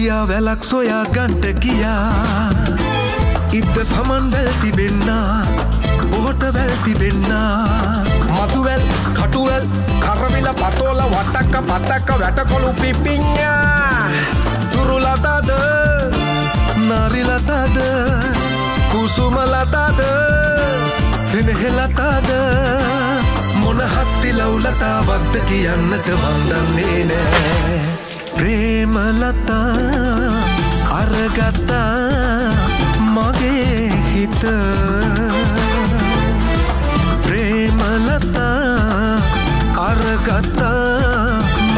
වෙලා වැලක් සොයා ගන්ට ගියා. ඉද්ද සමන් වැල් තිබෙන්නා බොහොට වැල් තිබෙන්නා මතුවැල් කටුවැල් කරවිල පතෝල වටක්ක පතක්ක වැටකොළු පිපිඤ්ඥා තුරුලතද නරිලතද? කුසුමලතද? සෙනහෙලතද? මොනහත්ති ලව්ලතාවක්ද කියන්නට මන්දන්නේ නෑ. ප්‍රේමලතා අරගත්තා මගේ හිත. ප්‍රේමලතා අරගත්තා